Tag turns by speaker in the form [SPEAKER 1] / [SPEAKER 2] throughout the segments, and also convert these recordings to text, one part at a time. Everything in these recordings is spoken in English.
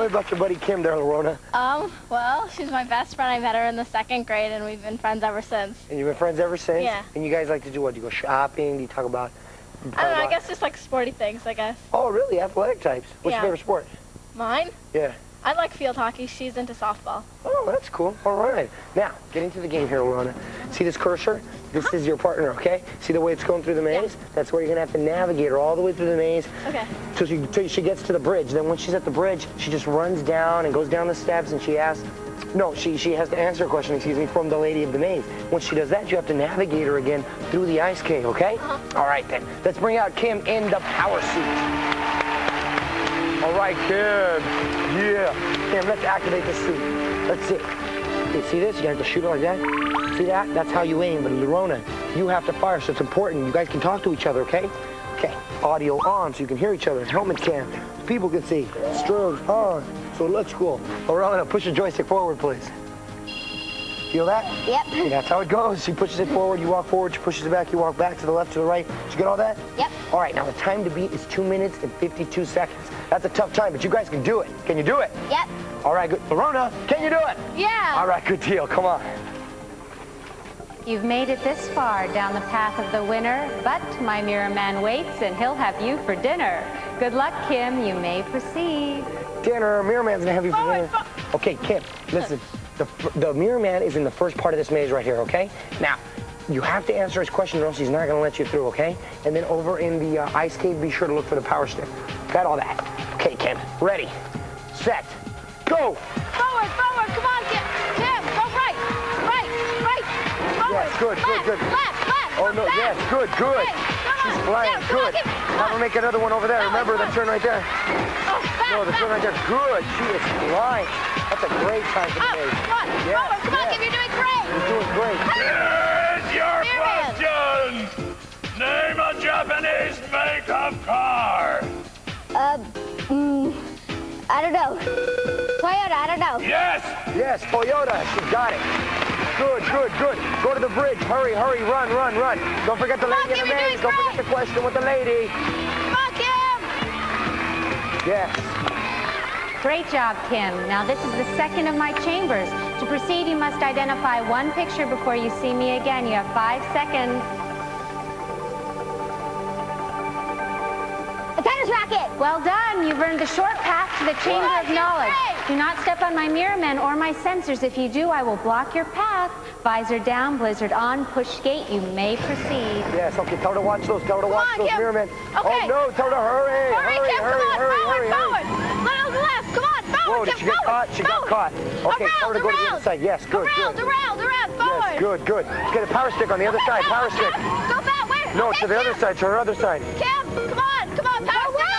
[SPEAKER 1] Tell me about your buddy Kim there, Lorona.
[SPEAKER 2] Um, well, she's my best friend. I met her in the second grade, and we've been friends ever since.
[SPEAKER 1] And you've been friends ever since?
[SPEAKER 2] Yeah.
[SPEAKER 1] And you guys like to do what? Do you go shopping? Do you talk about... you
[SPEAKER 2] I don't know, I guess just like sporty things, I guess.
[SPEAKER 1] Oh, really? Athletic types. What's
[SPEAKER 2] Yeah.
[SPEAKER 1] your favorite sport?
[SPEAKER 2] Mine?
[SPEAKER 1] Yeah.
[SPEAKER 2] I like field hockey. She's into softball.
[SPEAKER 1] Oh, that's cool. All right. Now, get into the game here, Lorona. See this cursor? This is your partner, okay? See the way it's going through the maze? That's where you're going to have to navigate her all the way through the maze
[SPEAKER 2] Okay.
[SPEAKER 1] till she, till she gets to the bridge. Then when she's at the bridge, she just runs down and goes down the steps and she asks, no, she, she has to answer a question, excuse me, from the lady of the maze. Once she does that, you have to navigate her again through the ice cave, okay? Uh -huh. All right, then. Let's bring out Kim in the power suit. All right, Kim. Yeah. Kim, let's activate the suit. Let's see. Okay, see this? You gotta shoot it like that. See that? That's how you aim. But Lorona, you have to fire, so it's important. You guys can talk to each other, okay? Okay. Audio on, so you can hear each other. Helmet cam, people can see. Strobes on, so looks cool. Lorona, push the joystick forward, please. Feel that?
[SPEAKER 3] Yep.
[SPEAKER 1] Okay, that's how it goes. She pushes it forward, you walk forward, she pushes it back, you walk back to the left, to the right. Did you get all that?
[SPEAKER 3] Yep.
[SPEAKER 1] All right, now the time to beat is two minutes and 52 seconds. That's a tough time, but you guys can do it. Can you do it?
[SPEAKER 3] Yep.
[SPEAKER 1] All right, good. Lorona, can you do it?
[SPEAKER 2] Yeah.
[SPEAKER 1] All right, good deal. Come on.
[SPEAKER 4] You've made it this far down the path of the winner, but my mirror man waits and he'll have you for dinner. Good luck, Kim. You may proceed.
[SPEAKER 1] Dinner, Mirror Man's gonna have you for oh, dinner. Okay, Kim, listen. The, the Mirror Man is in the first part of this maze right here, okay? Now, you have to answer his question or else he's not gonna let you through, okay? And then over in the uh, ice cave, be sure to look for the power stick. Got all that. Okay, Kim, ready, set, go.
[SPEAKER 2] Forward, forward. Come on, Kim. Kim, go right. Right, right. Forward.
[SPEAKER 1] Yes, good, good,
[SPEAKER 2] left,
[SPEAKER 1] good.
[SPEAKER 2] Left, left.
[SPEAKER 1] Oh, no,
[SPEAKER 2] back.
[SPEAKER 1] yes, good, good.
[SPEAKER 2] Right.
[SPEAKER 1] She's flying,
[SPEAKER 2] Yeah,
[SPEAKER 1] good. Have her make another one over there.
[SPEAKER 2] That
[SPEAKER 1] Remember the turn right there?
[SPEAKER 2] Oh, back,
[SPEAKER 1] No, the
[SPEAKER 2] back.
[SPEAKER 1] turn right there. Good. She is flying. That's a great time for the maze.
[SPEAKER 3] I don't know. Toyota, I don't know.
[SPEAKER 5] Yes.
[SPEAKER 1] Yes, Toyota. She got it. Good, good, good. Go to the bridge. Hurry, hurry, run, run, run. Don't forget the
[SPEAKER 2] Come on,
[SPEAKER 1] lady in the
[SPEAKER 2] Kim, you're
[SPEAKER 1] maze.
[SPEAKER 2] doing
[SPEAKER 1] Don't forget the question with the lady.
[SPEAKER 2] Come on, Kim.
[SPEAKER 1] Yes.
[SPEAKER 4] Great job, Kim. Now this is the second of my chambers. To proceed, you must identify one picture before you see me again. You have five seconds.
[SPEAKER 3] A tennis.
[SPEAKER 4] Well done. You've earned the short path to the Chamber
[SPEAKER 2] Wow,
[SPEAKER 4] of Knowledge. Do not step on my mirror men or my sensors. If you do, I will block your path. Visor down, blizzard on, push gate. You may proceed.
[SPEAKER 1] Yes, okay. Tell her to watch those. Tell her to watch
[SPEAKER 2] on,
[SPEAKER 1] those
[SPEAKER 2] Kim.
[SPEAKER 1] mirror men.
[SPEAKER 2] Oh, okay.
[SPEAKER 1] Oh, no. Tell her to hurry.
[SPEAKER 2] Hurry,
[SPEAKER 1] hurry,
[SPEAKER 2] Kim.
[SPEAKER 1] hurry,
[SPEAKER 2] come on.
[SPEAKER 1] hurry,
[SPEAKER 2] forward,
[SPEAKER 1] hurry,
[SPEAKER 2] forward.
[SPEAKER 1] hurry.
[SPEAKER 2] Little left. Come on, forward,
[SPEAKER 1] Whoa, did
[SPEAKER 2] Kim.
[SPEAKER 1] she get
[SPEAKER 2] forward,
[SPEAKER 1] caught? She got
[SPEAKER 2] forward.
[SPEAKER 1] caught. Okay,
[SPEAKER 2] around,
[SPEAKER 1] tell her to go to the
[SPEAKER 2] around.
[SPEAKER 1] other side. Yes, good,
[SPEAKER 2] around,
[SPEAKER 1] good.
[SPEAKER 2] around, around, forward.
[SPEAKER 1] Yes, good, good. Get a power stick on the other side. Power stick.
[SPEAKER 2] Go back. Where?
[SPEAKER 1] No,
[SPEAKER 2] okay,
[SPEAKER 1] to the other side. To her other side.
[SPEAKER 2] Kim, come on,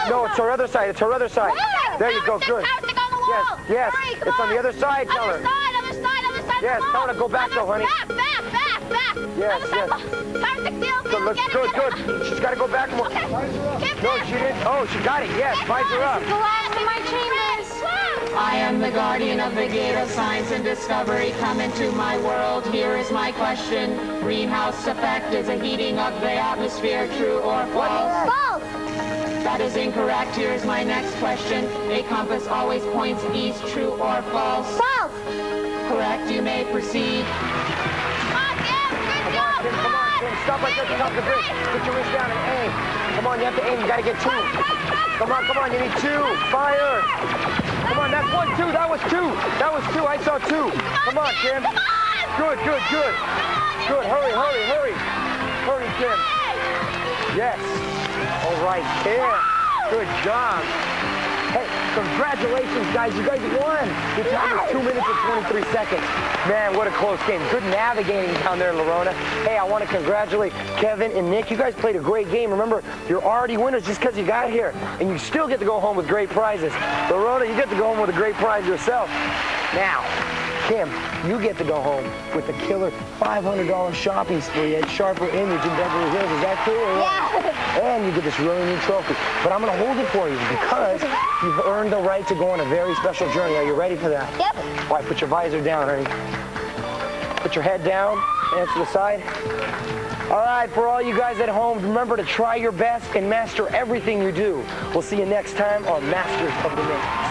[SPEAKER 1] No, it's her other side. It's her other side.
[SPEAKER 2] Where?
[SPEAKER 1] There you go. Good.
[SPEAKER 2] Power on the wall.
[SPEAKER 1] Yes, yes.
[SPEAKER 2] Hurry, come
[SPEAKER 1] It's on the other side, tell
[SPEAKER 2] Other
[SPEAKER 1] her.
[SPEAKER 2] side, other side, other side.
[SPEAKER 1] Yes,
[SPEAKER 2] of the
[SPEAKER 1] tell her to go back,
[SPEAKER 2] Other-
[SPEAKER 1] though, honey.
[SPEAKER 2] Back, back, back, back.
[SPEAKER 1] Yes,
[SPEAKER 2] other
[SPEAKER 1] yes.
[SPEAKER 2] of the- Power
[SPEAKER 1] Good,
[SPEAKER 2] deal. Get
[SPEAKER 1] good, good. She's got to go back more.
[SPEAKER 2] Okay.
[SPEAKER 1] No, she didn't. Oh, she got it. Yes, visor up.
[SPEAKER 4] The last of my chambers. I am the guardian of the gate of science and discovery. Come into my world. Here is my question. Greenhouse effect is a heating of the atmosphere. True or false?
[SPEAKER 3] False.
[SPEAKER 4] That is incorrect. Here's my next question. A compass always points east. True or false?
[SPEAKER 3] False.
[SPEAKER 4] Correct. You may proceed.
[SPEAKER 2] Come on, Kim. Good job.
[SPEAKER 1] Kim, come on, Kim. Stop right there at the top of the bridge. Put your wrist down and aim. Come on, you have to aim. You got to get two. Come on, come on. You need two. Fire. Come on, that's one, two. That was two. That was two. I saw two. Come on, Kim.
[SPEAKER 2] Come on.
[SPEAKER 1] Good, good, good. Good. Hurry, hurry, hurry. Hurry, Kim. Yes. Right, Kim. Good job. Hey, congratulations, guys. You guys won. Your time is 2 minutes and 23 seconds. Man, what a close game. Good navigating down there, Lorona. Hey, I want to congratulate Kevin and Nick. You guys played a great game. Remember, you're already winners just because you got here. And you still get to go home with great prizes. Lorona, you get to go home with a great prize yourself. Now, Kim, you get to go home with the killer $500 shopping spree at Sharper Image in Beverly Hills. Is that cool?
[SPEAKER 3] Yeah.
[SPEAKER 1] And you get this really neat trophy. But I'm going to hold it for you because you've earned the right to go on a very special journey. Are you ready for that?
[SPEAKER 3] Yep.
[SPEAKER 1] All right, put your visor down, honey. Put your head down, hands to the side. All right, for all you guys at home, remember to try your best and master everything you do. We'll see you next time on Masters of the Maze.